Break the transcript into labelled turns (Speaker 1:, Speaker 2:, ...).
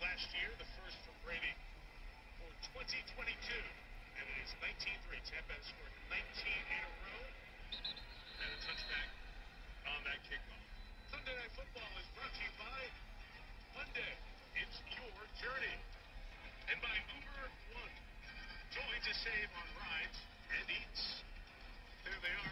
Speaker 1: last year, the first for Brady for 2022. And it is 19-3. Tampa has scored 19 in a row. And a touchback on that kickoff. Sunday Night Football is brought to you by Monday. It's your journey. And by Uber One. Join to save on rides and eats. There they are.